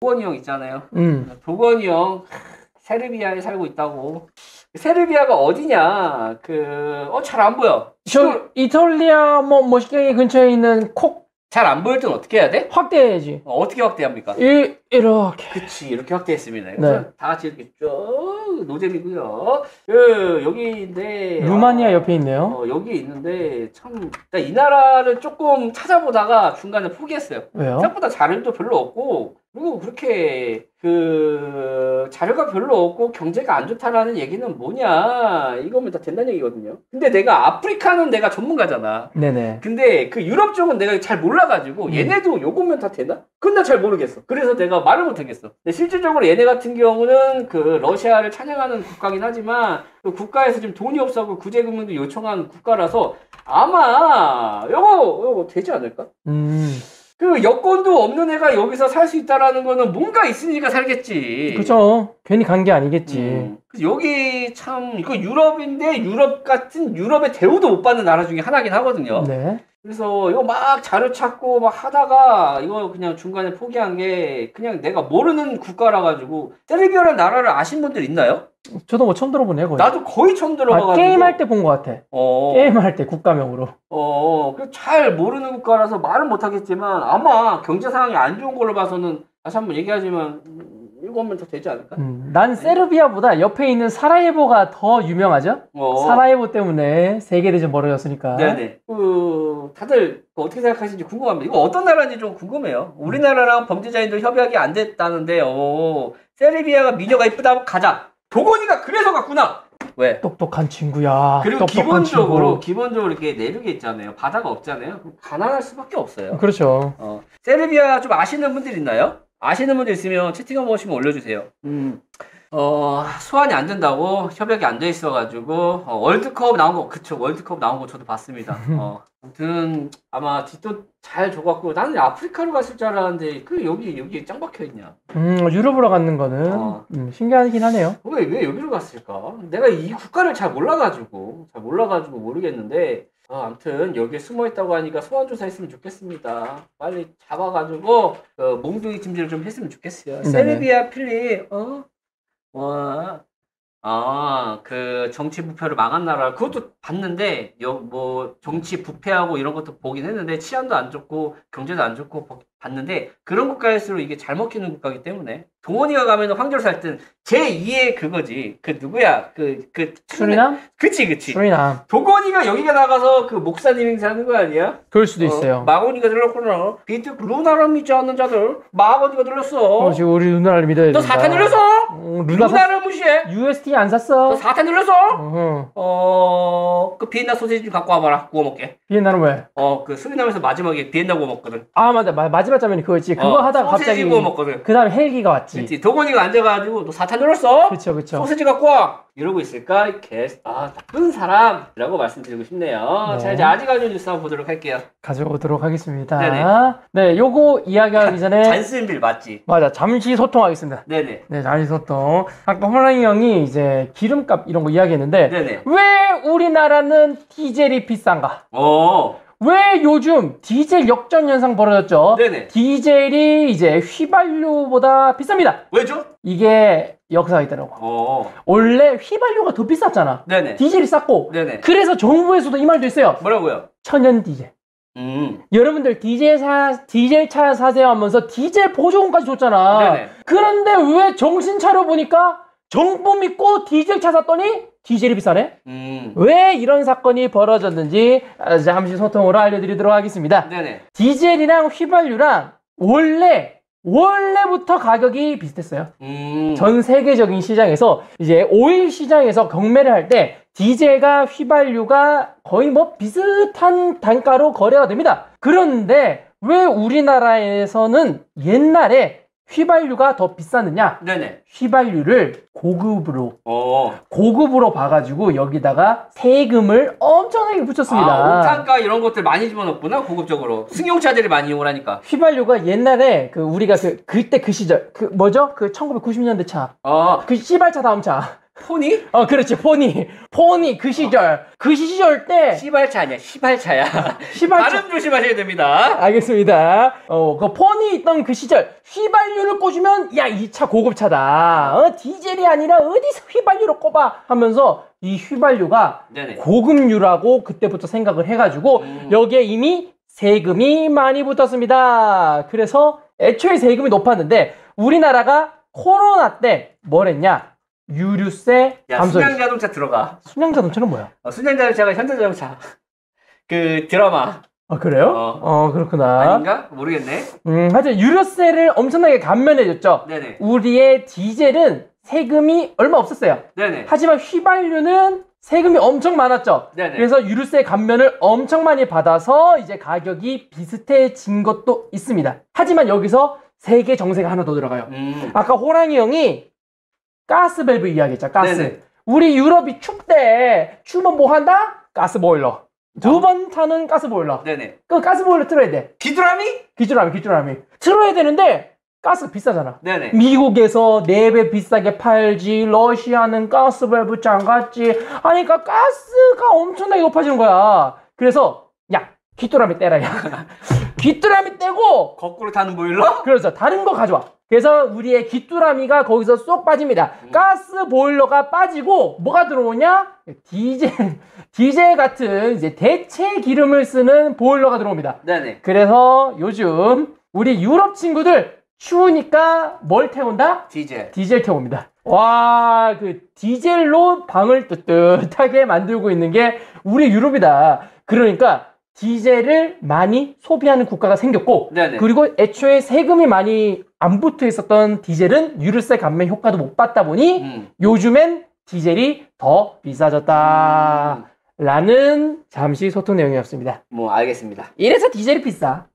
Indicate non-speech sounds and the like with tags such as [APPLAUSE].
도건이 형 있잖아요. 음. 도건이 형 세르비아에 살고 있다고. 세르비아가 어디냐? 그, 어, 잘 안 보여. 저 이탈리아 뭐 모시경이 근처에 있는 콕 잘 안 보일 땐 어떻게 해야 돼? 확대해야지. 어, 어떻게 확대합니까? 이 이렇게. 그치, 이렇게 확대했습니다. 네. 다 같이 이렇게 쭉, 노잼이고요. 그, 여기인데. 루마니아 아, 옆에 있네요. 어, 여기 있는데, 참, 나이 나라를 조금 찾아보다가 중간에 포기했어요. 왜요? 생각보다 자료도 별로 없고 그리고 그렇게 그 자료가 별로 없고 경제가 안 좋다라는 얘기는 뭐냐 이거면 다 된다는 얘기거든요. 근데 내가 아프리카는 내가 전문가잖아. 네네. 근데 그 유럽 쪽은 내가 잘 몰라가지고 음. 얘네도 요거면 다 되나? 그건 나 잘 모르겠어. 그래서 내가 말을 못하겠어. 근데 실질적으로 얘네 같은 경우는 그 러시아를 찬양하는 국가긴 하지만 그 국가에서 지금 돈이 없어서 구제금융도 요청한 국가라서 아마 요거 요거 되지 않을까? 음. 그 여권도 없는 애가 여기서 살 수 있다라는 거는 뭔가 있으니까 살겠지. 그죠. 괜히 간 게 아니겠지. 음. 여기 참 이거 유럽인데 유럽 같은 유럽의 대우도 못 받는 나라 중에 하나긴 하거든요. 네. 그래서 이거 막 자료 찾고 막 하다가 이거 그냥 중간에 포기한 게 그냥 내가 모르는 국가라 가지고 세르비아라는 나라를 아신 분들 있나요? 저도 뭐 처음 들어보네요. 거의. 나도 거의 처음 아, 들어봐가지고 게임 할 때 본 것 같아. 어, 게임 할 때 국가명으로. 어, 그잘 모르는 국가라서 말은 못하겠지만 아마 경제 상황이 안 좋은 걸로 봐서는 다시 한번 얘기하지만 음, 이거면 더 되지 않을까? 음, 난 세르비아보다 옆에 있는 사라예보가 더 유명하죠? 어. 사라예보 때문에 세계대전 벌어졌으니까. 네네. 그 다들 그 어떻게 생각하시는지 궁금합니다. 이거 어떤 나라인지 좀 궁금해요. 우리나라랑 범죄자인들 협약이 안 됐다는데, 어, 세르비아가 미녀가 이쁘다 가자. 도건이가 그래서 갔구나. 왜? 똑똑한 친구야. 그리고 똑똑한 기본적으로 친구. 기본적으로 이렇게 내륙에 있잖아요. 바다가 없잖아요. 가난할 수밖에 없어요. 그렇죠. 어, 세르비아 좀 아시는 분들 있나요? 아시는 분들 있으면 채팅 한번 보시면 올려주세요. 음. 어, 소환이 안 된다고 협약이 안 돼 있어가지고, 어, 월드컵 나온 거, 그쵸, 월드컵 나온 거 저도 봤습니다. 어, 아무튼, 아마 뒷돈 잘 줘갖고, 나는 아프리카로 갔을 줄 알았는데, 그, 여기, 여기 짱 박혀 있냐. 음, 유럽으로 가는 거는 어. 음, 신기하긴 하네요. 왜, 왜 여기로 갔을까? 내가 이 국가를 잘 몰라가지고, 잘 몰라가지고 모르겠는데, 어, 아무튼 여기에 숨어 있다고 하니까 소환 조사했으면 좋겠습니다. 빨리 잡아가지고 어, 몽둥이 찜질을 좀 했으면 좋겠어요. 네네. 세르비아 필립, 어, 와, 아, 그 정치 부패를 막은 나라 그것도 봤는데 여, 뭐 정치 부패하고 이런 것도 보긴 했는데 치안도 안 좋고 경제도 안 좋고 보- 봤는데 그런 국가일수록 이게 잘 먹히는 국가이기 때문에 동원이가 가면 황제로 살땐 제2의 그거지. 그 누구야? 그, 그, 수리남? 그치, 그치. 수리남. 도건이가 여기가 나가서 그 목사님 행사하는 거 아니야? 그럴 수도 어, 있어요. 마건이가 들렸구나. 비트 루나를 믿지 않는 자들 마건이가 들렸어. 어, 지금 우리 누나를 믿어야 너 된다. 사탄 들렸어? 음, 누나 사... 루나를 무시해? UST 안너 샀어? 들렸어? 어허. 어, 그 비엔나 소시지 좀 갖고 와봐라. 구워 먹게. 비엔나는 왜? 어, 그 수리남에서 마지막에 비엔나 구워 먹거든. 아 맞다 마, 마지막 장면이 그거였지. 그거 어, 하다가 소시지 갑자기 구워 먹거든. 그 다음에 헬기가 왔지. 그치. 도건이가 앉아가지고 너 사탄 들렸어? 그쵸 그쵸. 소시지 갖고 와! 이러고 있을까? 개, 아, 나쁜 사람이라고 말씀드리고 싶네요. 네. 자, 이제 아직 아직 뉴스 한번 보도록 할게요. 가져오도록 하겠습니다. 네네. 네, 요거 이야기하기 전에 [LAUGHS] 잔슨빌 맞지? 맞아 잠시 소통하겠습니다. 네네. 네, 잠시 소통. 아까 호랑이 형이 이제 기름값 이런 거 이야기했는데 네네. 왜 우리나라는 디젤이 비싼가? 어, 왜 요즘 디젤 역전 현상 벌어졌죠? 네네. 디젤이 이제 휘발유보다 비쌉니다. 왜죠? 이게 역사가 있더라고. 어, 원래 휘발유가 더 비쌌잖아. 네네. 디젤이 쌌고. 네네. 그래서 정부에서도 이 말도 있어요. 뭐라고요? 천연 디젤. 음, 여러분들 디젤 사 디젤 차 사세요 하면서 디젤 보조금까지 줬잖아. 네네. 그런데 왜 정신 차려 보니까 정부 믿고 디젤 차 샀더니 디젤이 비싸네? 음, 왜 이런 사건이 벌어졌는지 아, 잠시 소통으로 알려드리도록 하겠습니다. 네네. 디젤이랑 휘발유랑 원래 원래부터 가격이 비슷했어요. 음, 전 세계적인 시장에서 이제 오일 시장에서 경매를 할 때 디젤과 휘발유가 거의 뭐 비슷한 단가로 거래가 됩니다. 그런데 왜 우리나라에서는 옛날에 휘발유가 더 비쌌느냐? 네네. 휘발유를 고급으로 어, 고급으로 봐가지고 여기다가 세금을 엄청나게 붙였습니다. 아, 옥탄가 이런 것들 많이 집어넣구나, 고급적으로. 승용차들이 많이 이용을 하니까. 휘발유가 옛날에 그 우리가 그 그때 그 시절 그 뭐죠? 그 1990년대 차. 어, 그 씨발차 다음 차. 폰이? 어, 그렇지. 포니. 포니 그 시절. 그 시절 때 시발차 아니야, 시발차야. 시발 발음 조심하셔야 됩니다. 알겠습니다. 어, 그 폰이 있던 그 시절 휘발유를 꽂으면 야, 이 차 고급차다. 어, 디젤이 아니라 어디서 휘발유를 꼽아 하면서 이 휘발유가 네네. 고급유라고 그때부터 생각을 해가지고 음. 여기에 이미 세금이 많이 붙었습니다. 그래서 애초에 세금이 높았는데 우리나라가 코로나 때 뭐랬냐? 유류세 야, 감소. 순양 자동차 들어가. 순양 자동차는 뭐야? 어, 순양 자동차가 현대 자동차. 그 드라마 아 그래요? 어. 어, 그렇구나. 아닌가? 모르겠네. 음, 하여튼 유류세를 엄청나게 감면해줬죠. 네네. 우리의 디젤은 세금이 얼마 없었어요. 네네. 하지만 휘발유는 세금이 엄청 많았죠. 네네. 그래서 유류세 감면을 엄청 많이 받아서 이제 가격이 비슷해진 것도 있습니다. 하지만 여기서 세계 정세가 하나 더 들어가요. 음. 아까 호랑이 형이 가스 밸브 이야기했죠. 가스. 네네. 우리 유럽이 춥대. 추우면 뭐 한다? 가스 보일러. 두번 타는 가스 보일러. 네네. 그 가스 보일러 틀어야 돼. 귀뚜라미? 기준라면, 기준라면. 틀어야 되는데 가스가 비싸잖아. 네네. 미국에서 4배 비싸게 팔지, 러시아는 가스 밸브 잠갔지. 아니, 그러니까 가스가 엄청나게 높아지는 거야. 그래서, 야, 귀뚜라미 떼라, 야. [LAUGHS] 귀뚜라미 떼고, 거꾸로 타는 보일러? 그래서 다른 거 가져와. 그래서 우리의 귀뚜라미가 거기서 쏙 빠집니다. 음. 가스 보일러가 빠지고, 뭐가 들어오냐? 디젤, [LAUGHS] 디젤 같은 이제 대체 기름을 쓰는 보일러가 들어옵니다. 네네. 그래서 요즘 우리 유럽 친구들 추우니까 뭘 태운다? 디젤. 디젤 태웁니다. 와, 그 디젤로 방을 뜨뜻하게 만들고 있는 게 우리 유럽이다. 그러니까 디젤을 많이 소비하는 국가가 생겼고 네네. 그리고 애초에 세금이 많이 안 붙어 있었던 디젤은 유류세 감면 효과도 못 받다 보니 음. 요즘엔 디젤이 더 비싸졌다. 음. 라는 잠시 소통 내용이었습니다. 뭐 알겠습니다. 이래서 디젤이 비싸.